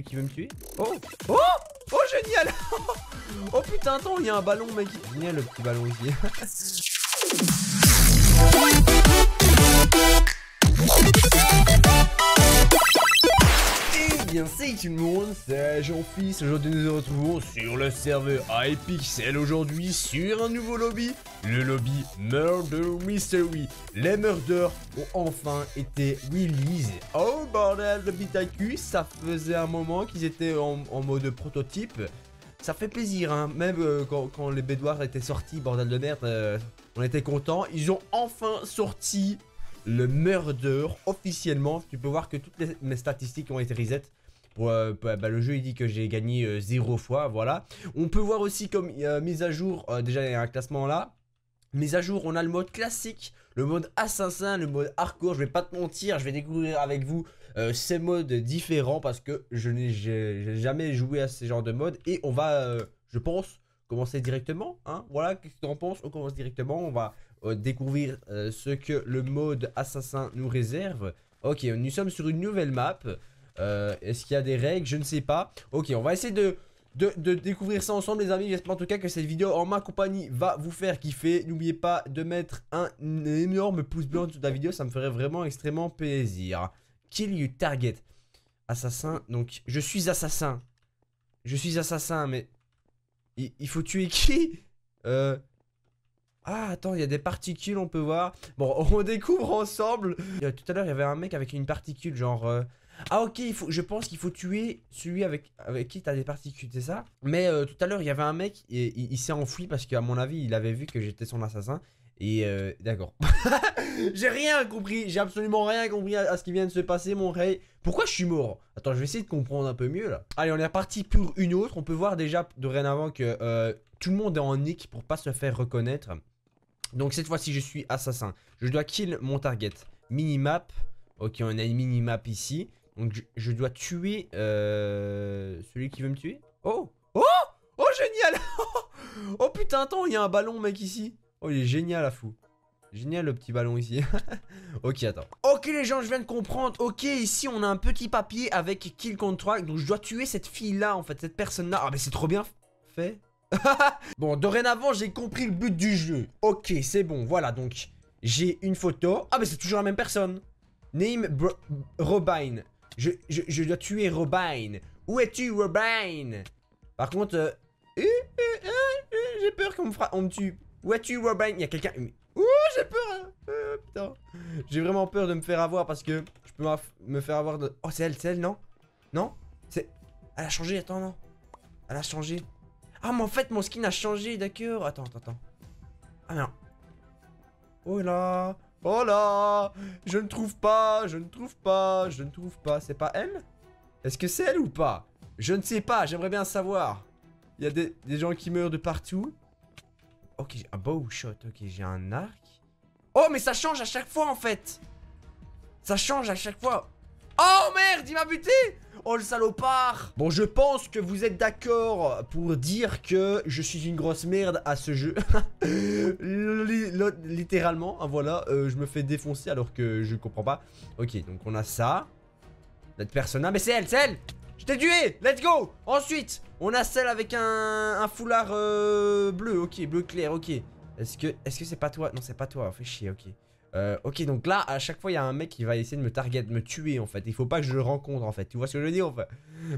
qui veut me tuer Oh Oh Oh génial Oh putain attends il y a un ballon mec. Génial le petit ballon ici bien c'est tout le monde, c'est Jean-Fils, aujourd'hui nous nous retrouvons sur le serveur iPixel aujourd'hui sur un nouveau lobby, le lobby Murder Mystery. Les murders ont enfin été released. Oh bordel de bitacus, ça faisait un moment qu'ils étaient en, en, mode prototype. Ça fait plaisir, hein. même euh, quand, les bédoirs étaient sortis, bordel de merde, euh, on était contents. Ils ont enfin sorti le murder officiellement. Tu peux voir que toutes mes statistiques ont été reset. Euh, bah, le jeu il dit que j'ai gagné euh, zéro fois, voilà. On peut voir aussi comme euh, mise à jour, déjà il y a un classement là. Mise à jour, on a le mode classique, le mode assassin, le mode hardcore. Je vais pas te mentir, je vais découvrir avec vous ces modes différents parce que je n'ai jamais joué à ce genre de mode. Et on va, je pense, commencer directement. Hein voilà, qu'est-ce que tu en penses? On commence directement, on va découvrir ce que le mode assassin nous réserve. Ok, nous sommes sur une nouvelle map. Euh, Est-ce qu'il y a des règles? Je ne sais pas. Ok, on va essayer de, découvrir ça ensemble les amis. J'espère en tout cas que cette vidéo en ma compagnie va vous faire kiffer. N'oubliez pas de mettre un énorme pouce bleu en dessous de la vidéo. Ça me ferait vraiment extrêmement plaisir. Kill you target. Assassin. Donc, je suis assassin. Je suis assassin, mais... Il, faut tuer qui? Euh... Ah, attends, il y a des particules, on peut voir. Bon, on découvre ensemble. Euh, tout à l'heure, il y avait un mec avec une particule, genre... Ah ok, il faut, je pense qu'il faut tuer celui avec, avec qui t'as des particules, c'est ça? Mais euh, tout à l'heure, il y avait un mec, et il, s'est enfui parce qu'à mon avis, il avait vu que j'étais son assassin. Et euh, d'accord. j'ai rien compris, j'ai absolument rien compris à, ce qui vient de se passer, mon rey. Pourquoi je suis mort? Attends, je vais essayer de comprendre un peu mieux là. Allez, on est reparti pour une autre. On peut voir déjà dorénavant que euh, tout le monde est en nick pour pas se faire reconnaître. Donc cette fois-ci, je suis assassin. Je dois kill mon target. Minimap. Ok, on a une minimap ici. Donc je, dois tuer euh, celui qui veut me tuer? Oh Oh Oh génial Oh putain, attends, il y a un ballon mec ici. Oh il est génial à fou. Génial le petit ballon ici. ok, attends. Ok les gens, je viens de comprendre. Ok, ici on a un petit papier avec kill contract. Donc je dois tuer cette fille là en fait, cette personne là. Ah mais c'est trop bien fait. bon, dorénavant j'ai compris le but du jeu. Ok, c'est bon, voilà donc. J'ai une photo. Ah mais c'est toujours la même personne. Name Bro Robin. Je, je, dois tuer Robin. Où es-tu, Robin? Par contre, euh, euh, euh, j'ai peur qu'on me, on me tue. Où es-tu, Robin? Il y a quelqu'un. Ouh, j'ai peur. Hein. putain. J'ai vraiment peur de me faire avoir parce que je peux me faire avoir de. Oh, c'est elle, c'est elle, non? Non? C'est. Elle a changé, attends, non? Elle a changé. Ah, mais en fait, mon skin a changé, d'accord. Attends, attends, attends. Ah, non. Oh là Oh là Je ne trouve pas, je ne trouve pas, je ne trouve pas. C'est pas elle? Est-ce que c'est elle ou pas? Je ne sais pas, j'aimerais bien savoir. Il y a des, gens qui meurent de partout. Ok, j'ai un bow shot. Ok, j'ai un arc. Oh, mais ça change à chaque fois en fait Ça change à chaque fois. Oh merde, il m'a buté. Oh le salopard. Bon je pense que vous êtes d'accord pour dire que je suis une grosse merde à ce jeu. Littéralement, hein, voilà, euh, je me fais défoncer alors que je comprends pas. Ok, donc on a ça. Cette personne là, mais c'est elle, c'est elle. Je t'ai tué. Let's go. Ensuite, on a celle avec un, foulard euh, bleu, ok, bleu clair, ok. Est-ce que est-ce que c'est pas toi? Non c'est pas toi, fais chier, ok euh, ok, donc là, à chaque fois, il y a un mec qui va essayer de me target, de me tuer, en fait. Il faut pas que je le rencontre, en fait. Tu vois ce que je veux dire, en fait?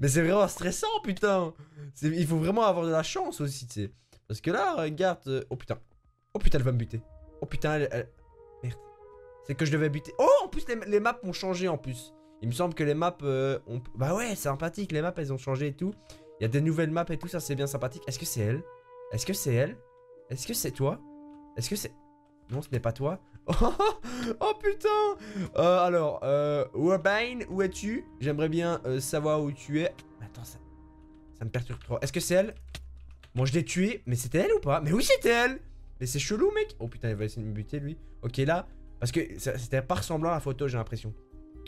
Mais c'est vraiment stressant, putain Il faut vraiment avoir de la chance aussi, tu sais. Parce que là, regarde... Euh... Oh, putain. Oh, putain, elle va me buter. Oh, putain, elle... elle... Merde. C'est que je devais buter. Oh, en plus, les, les, maps ont changé, en plus. Il me semble que les maps euh, ont... Bah ouais, c'est sympathique. Les maps, elles ont changé et tout. Il y a des nouvelles maps et tout, ça, c'est bien sympathique. Est-ce que c'est elle? Est-ce que c'est elle? Est-ce que c'est toi? Est-ce que c'est... Non, ce n'est pas toi. Oh, putain euh, Alors, euh, où es-tu? J'aimerais bien euh, savoir où tu es. Attends, ça, me perturbe trop. Est-ce que c'est elle? Bon, je l'ai tué, mais c'était elle ou pas? Mais oui, c'était elle Mais c'est chelou, mec Oh putain, il va essayer de me buter, lui. Ok, là, parce que c'était pas ressemblant à la photo, j'ai l'impression.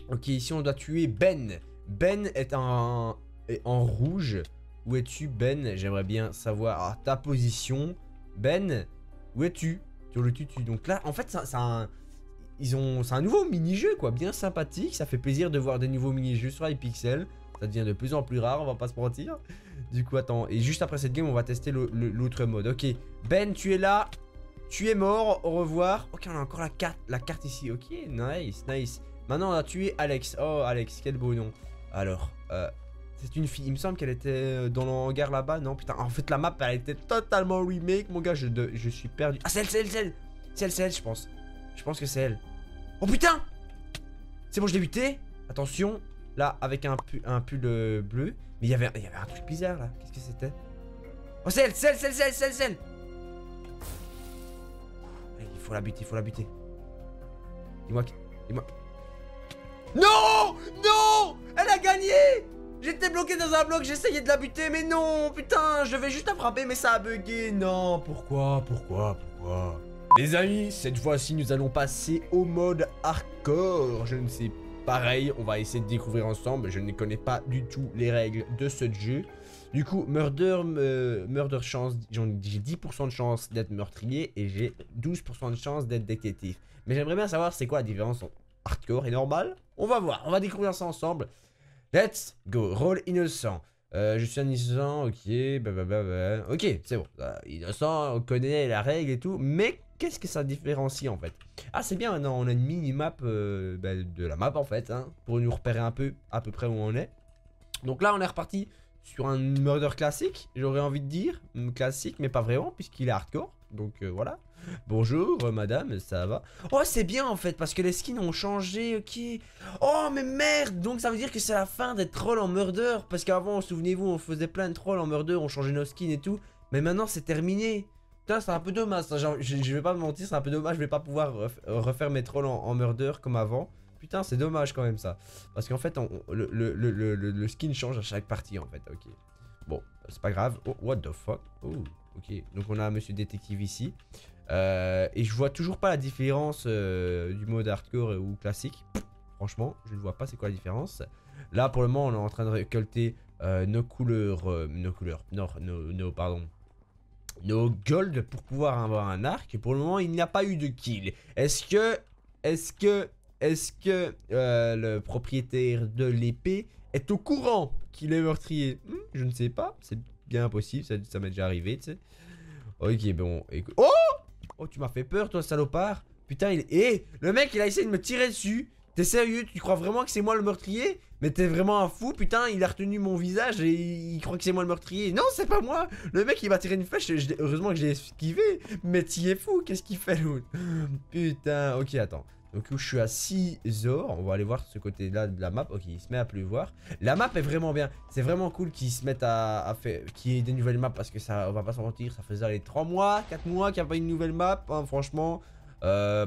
Ok, ici, on doit tuer Ben. Ben est en, est en rouge. Où es-tu, Ben? J'aimerais bien savoir ta position. Ben, où es-tu? Le tutu. Donc là, en fait, c'est un, un nouveau mini-jeu, quoi, bien sympathique. Ça fait plaisir de voir des nouveaux mini-jeux sur iPixel. Ça devient de plus en plus rare, on va pas se mentir. Du coup, attends. Et juste après cette game, on va tester l'autre mode. Ok. Ben, tu es là. Tu es mort. Au revoir. Ok, on a encore la carte, la carte ici. Ok, nice, nice. Maintenant, on a tué Alex. Oh, Alex, quel beau nom. Alors, euh, c'est une fille. Il me semble qu'elle était euh, dans le là-bas. Non, putain. En fait, la map, elle était totalement remake. Mon gars, je, je suis perdu. Ah, c'est elle, c'est elle, c'est elle. C'est elle, elle, je pense. Je pense que c'est elle. Oh putain C'est bon, je l'ai buté. Attention. Là, avec un, un pull euh, bleu. Mais il y avait un truc bizarre là. Qu'est-ce que c'était? Oh, c'est elle, c'est elle, c'est elle, c'est elle, c'est elle, Il faut la buter, il faut la buter. Dis-moi, dis-moi. Non Non Elle a gagné J'étais bloqué dans un bloc, j'essayais de la buter, mais non Putain, je devais juste la frapper, mais ça a bugué Non, pourquoi Pourquoi Pourquoi? Les amis, cette fois-ci, nous allons passer au mode hardcore. Je ne sais pas. Pareil, on va essayer de découvrir ensemble. Je ne connais pas du tout les règles de ce jeu. Du coup, murder, euh, murder chance, j'ai 10% de chance d'être meurtrier et j'ai 12% de chance d'être détective. Mais j'aimerais bien savoir c'est quoi la différence entre hardcore et normal. On va voir, on va découvrir ça ensemble. Let's go, roll innocent. Euh, je suis un innocent, ok, bah, bah, bah, ok, c'est bon. Euh, innocent, on connaît la règle et tout, mais qu'est-ce que ça différencie en fait? Ah, c'est bien on a une mini-map euh, de la map en fait, hein, pour nous repérer un peu, à peu près où on est. Donc là, on est reparti sur un murder classique, j'aurais envie de dire. Classique, mais pas vraiment, puisqu'il est hardcore. Donc voilà. Bonjour, euh, madame, ça va? Oh, c'est bien en fait, parce que les skins ont changé, ok. Oh, mais merde Donc ça veut dire que c'est la fin des trolls en murder. Parce qu'avant, souvenez-vous, on faisait plein de trolls en murder, on changeait nos skins et tout. Mais maintenant, c'est terminé. Putain, c'est un peu dommage. Je, vais pas me mentir, c'est un peu dommage. Je vais pas pouvoir refaire mes trolls en, murder comme avant. Putain, c'est dommage quand même ça. Parce qu'en fait, le, le, skin change à chaque partie en fait. Ok. Bon, c'est pas grave. Oh, what the fuck? Oh, ok. Donc on a Monsieur Détective ici. Euh, et je vois toujours pas la différence euh, du mode hardcore ou classique. Franchement, je ne vois pas c'est quoi la différence. Là, pour le moment, on est en train de récolter euh, nos couleurs, nos couleurs, non, nos, pardon, nos gold pour pouvoir avoir un arc. Pour le moment, il n'y a pas eu de kill. Est-ce que, est-ce que, est-ce que le propriétaire de l'épée est au courant qu'il est meurtrier? Hmm, Je ne sais pas. C'est bien possible. Ça, m'est déjà arrivé, tu sais. Ok, bon. Oh Oh, tu m'as fait peur, toi, salopard. Putain, il... Eh, le mec, il a essayé de me tirer dessus. T'es sérieux? Tu crois vraiment que c'est moi le meurtrier? Mais t'es vraiment un fou, putain, il a retenu mon visage et il croit que c'est moi le meurtrier. Non, c'est pas moi Le mec, il va tirer une flèche, heureusement que j'ai esquivé. Mais t'y es fou, qu'est-ce qu'il fait, l'autre? Putain, ok, attends. Donc je suis à 6 heures, on va aller voir ce côté-là de la map. Ok, il se met à pleuvoir. La map est vraiment bien. C'est vraiment cool qu'ils se mettent à, faire, qu'il y ait des nouvelles maps parce que ça, on va pas s'en mentir, ça faisait les 3 mois, 4 mois qu'il n'y a pas une nouvelle map. Hein, franchement, euh,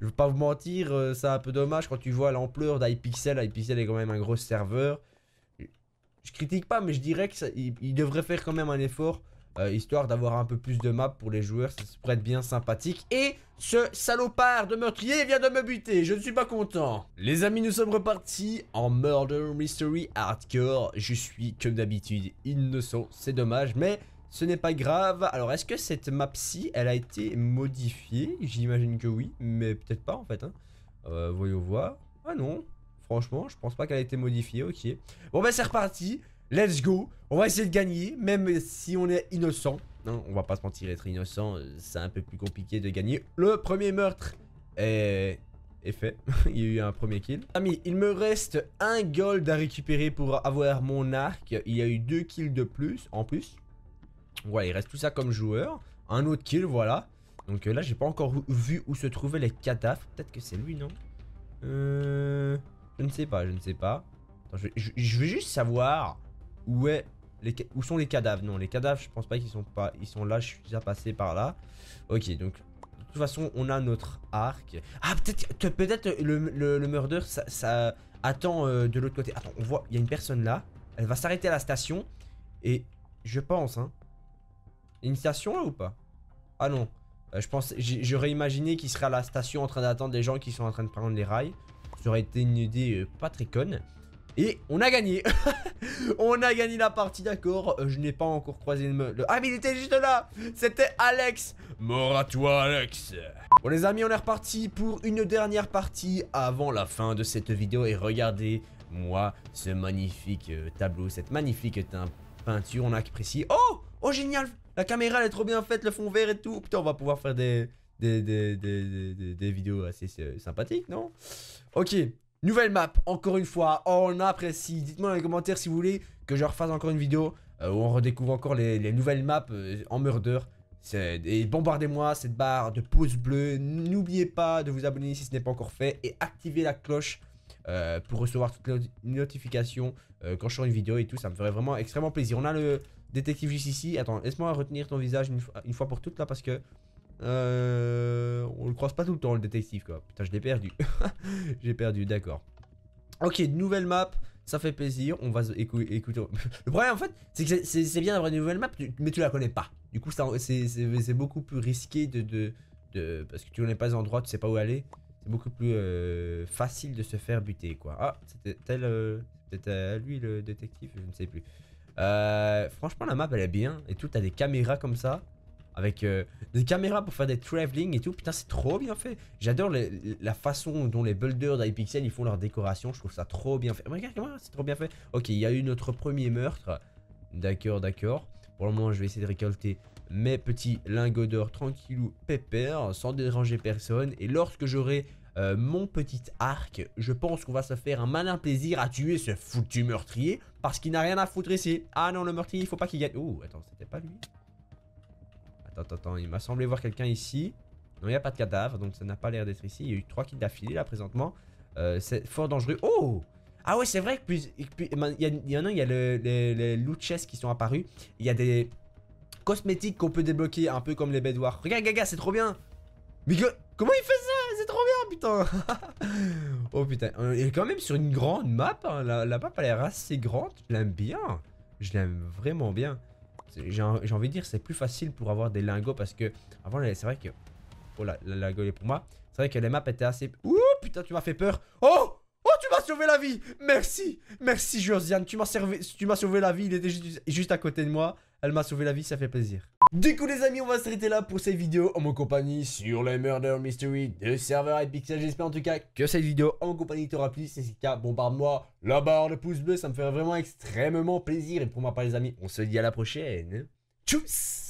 je veux pas vous mentir, euh, c'est un peu dommage quand tu vois l'ampleur d'iPixel. iPixel est quand même un gros serveur. Je critique pas, mais je dirais qu'il devrait faire quand même un effort euh, histoire d'avoir un peu plus de maps pour les joueurs, ça pourrait être bien sympathique. Et ce salopard de meurtrier vient de me buter, je ne suis pas content. Les amis, nous sommes repartis en Murder Mystery Hardcore. Je suis, comme d'habitude, innocent, c'est dommage, mais ce n'est pas grave. Alors, est-ce que cette map-ci, elle a été modifiée? J'imagine que oui, mais peut-être pas en fait. Hein. Euh, voyons voir. Ah non, franchement, je pense pas qu'elle a été modifiée, ok. Bon, ben c'est reparti. Let's go. On va essayer de gagner, même si on est innocent. Non, on va pas se mentir, être innocent, c'est un peu plus compliqué de gagner. Le premier meurtre est, est fait. il y a eu un premier kill. Ami, il me reste un gold à récupérer pour avoir mon arc. Il y a eu deux kills de plus, en plus. Voilà, il reste tout ça comme joueur. Un autre kill, voilà. Donc euh, là, j'ai pas encore vu où se trouvaient les cadavres. Peut-être que c'est lui, non Euh... Je ne sais pas, je ne sais pas. je, je veux juste savoir où, sont les cadavres? Non, les cadavres, je pense pas qu'ils sont pas. Ils sont là, je suis déjà passé par là. Ok, donc de toute façon, on a notre arc. Ah, peut-être peut-être le, le, murder, ça, attend euh, de l'autre côté. Attends, on voit, il y a une personne là. Elle va s'arrêter à la station. Et je pense, hein. une station là ou pas? Ah non. Euh, je pense, j'aurais imaginé qu'il serait à la station en train d'attendre des gens qui sont en train de prendre les rails. Ça aurait été une idée euh, pas très conne. Et on a gagné. On a gagné la partie, d'accord. Euh, Je n'ai pas encore croisé le... Ah mais il était juste là. C'était Alex. Mort à toi Alex. Bon les amis, on est reparti pour une dernière partie avant la fin de cette vidéo. Et regardez moi ce magnifique euh, tableau, cette magnifique peinture. On a. Oh! Oh génial! La caméra elle est trop bien faite, le fond vert et tout. Putain, on va pouvoir faire des, des, des, des, des vidéos assez euh, sympathiques, non? Ok, nouvelle map, encore une fois. Oh, on apprécie. Dites-moi dans les commentaires si vous voulez que je refasse encore une vidéo où on redécouvre encore les, les nouvelles maps en murder. Et bombardez-moi cette barre de pouces bleus. N'oubliez pas de vous abonner si ce n'est pas encore fait. Et activez la cloche euh, pour recevoir toutes les notifications euh, quand je sors une vidéo et tout. Ça me ferait vraiment extrêmement plaisir. On a le détective juste ici. Attends, laisse-moi retenir ton visage une fois, pour toutes là parce que... Croise pas tout le temps le détective quoi. Putain, je l'ai perdu. J'ai perdu, d'accord. Ok, nouvelle map ça fait plaisir, on va écouter. Le problème en fait, c'est que c'est bien d'avoir une nouvelle map, mais tu la connais pas. Du coup, c'est beaucoup plus risqué de, de, Parce que tu connais pas les endroits, tu sais pas où aller. C'est beaucoup plus euh, facile de se faire buter, quoi. Ah, c'était tel... Euh, lui le détective, je ne sais plus. Euh, franchement, la map, elle est bien. Et tout, t'as des caméras comme ça avec euh, des caméras pour faire des travelling et tout. Putain, c'est trop bien fait. J'adore la façon dont les builders d'iPixel ils font leur décoration. Je trouve ça trop bien fait. Regarde, c'est trop bien fait. Ok, il y a eu notre premier meurtre. D'accord, d'accord. Pour le moment, je vais essayer de récolter mes petits lingots d'or tranquillou pépère sans déranger personne. Et lorsque j'aurai euh, mon petit arc, je pense qu'on va se faire un malin plaisir à tuer ce foutu meurtrier parce qu'il n'a rien à foutre ici. Ah non, le meurtrier, il faut pas qu'il gagne. Oh, attends, c'était pas lui. Attends, attends, il m'a semblé voir quelqu'un ici. Non, il n'y a pas de cadavre, donc ça n'a pas l'air d'être ici. Il y a eu trois kills d'affilée là présentement. Euh, c'est fort dangereux. Oh Ah ouais, c'est vrai que puis, il, y en a, il y a les chests qui sont apparus. Il y a des cosmétiques qu'on peut débloquer, un peu comme les bedwars. Regarde, gaga, c'est trop bien Mais comment il fait ça? C'est trop bien, putain Oh putain, il est quand même sur une grande map. Hein. La map a l'air assez grande. Je l'aime bien. Je l'aime vraiment bien j'ai envie de dire c'est plus facile pour avoir des lingots parce que avant c'est vrai que oh la, la lingot est pour moi. C'est vrai que les maps étaient assez ouh putain tu m'as fait peur. Oh oh tu m'as sauvé la vie. Merci merci Josiane. Tu m'as tu m'as sauvé la vie. Il était juste à côté de moi. Elle m'a sauvé la vie ça fait plaisir du coup les amis on va s'arrêter là pour cette vidéo en mon compagnie sur les Murder Mystery de serveur Hypixel J'espère en tout cas que cette vidéo en compagnie t'aura plu. Si c'est le cas bombarde-moi la barre de pouce bleu ça me ferait vraiment extrêmement plaisir. Et pour moi pas les amis on se dit à la prochaine. Tchuss